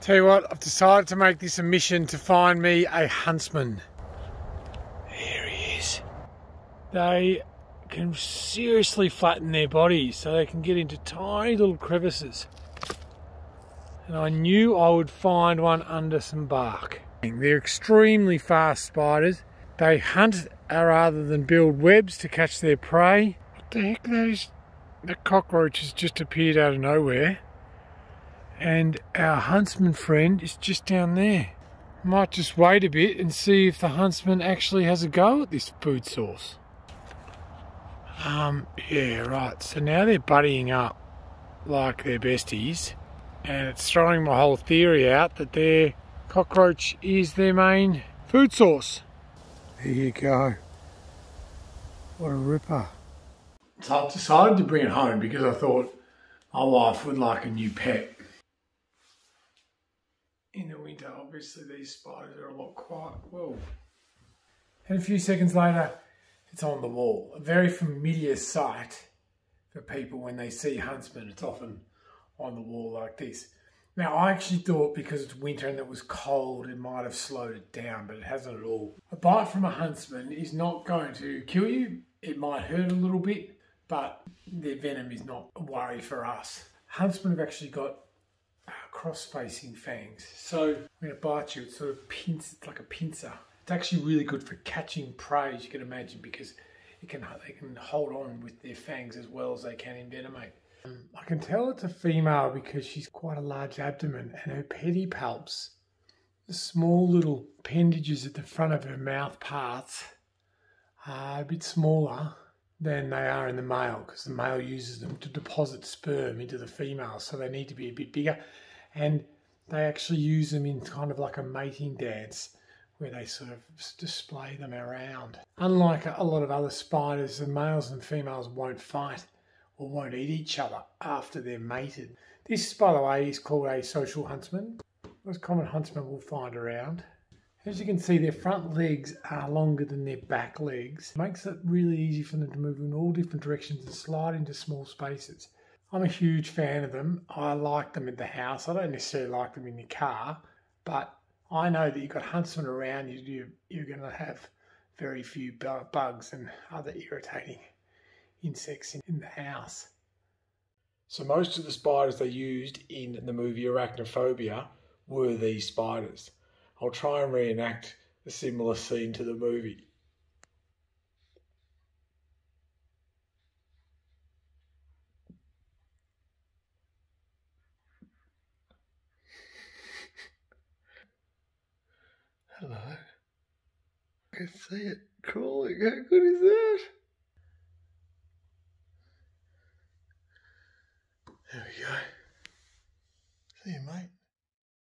Tell you what, I've decided to make this a mission to find me a huntsman. Here he is. They can seriously flatten their bodies so they can get into tiny little crevices. And I knew I would find one under some bark. They're extremely fast spiders. They hunt rather than build webs to catch their prey. What the heck that is? The cockroach has just appeared out of nowhere. And our huntsman friend is just down there. Might just wait a bit and see if the huntsman actually has a go at this food source. Um, yeah, right. So now they're buddying up like they're besties. And it's throwing my whole theory out that their cockroach is their main food source. There you go. What a ripper. So I decided to bring it home because I thought my wife would like a new pet. In the winter, obviously these spiders are a lot quiet. Whoa. And a few seconds later, it's on the wall. A very familiar sight for people when they see huntsmen. It's often on the wall like this. Now, I actually thought because it's winter and it was cold, it might have slowed it down, but it hasn't at all. A bite from a huntsman is not going to kill you. It might hurt a little bit, but their venom is not a worry for us. Huntsmen have actually got cross-facing fangs. So when it bites you, it sort of pinch, it's like a pincer. It's actually really good for catching prey, as you can imagine, because it can, they can hold on with their fangs as well as they can envenomate. I can tell it's a female because she's quite a large abdomen and her pedipalps, the small little appendages at the front of her mouth parts, are a bit smaller than they are in the male because the male uses them to deposit sperm into the female, so they need to be a bit bigger. And they actually use them in kind of like a mating dance where they sort of display them around. Unlike a lot of other spiders, the males and females won't fight or won't eat each other after they're mated. This, by the way, is called a social huntsman. Most common huntsman we'll find around. As you can see, their front legs are longer than their back legs. It makes it really easy for them to move in all different directions and slide into small spaces. I'm a huge fan of them. I like them in the house. I don't necessarily like them in the car, but I know that you've got huntsmen around you. You're going to have very few bugs and other irritating insects in the house. So most of the spiders they used in the movie Arachnophobia were these spiders. I'll try and reenact a similar scene to the movie. Hello. I can see it crawling. How good is that? There we go.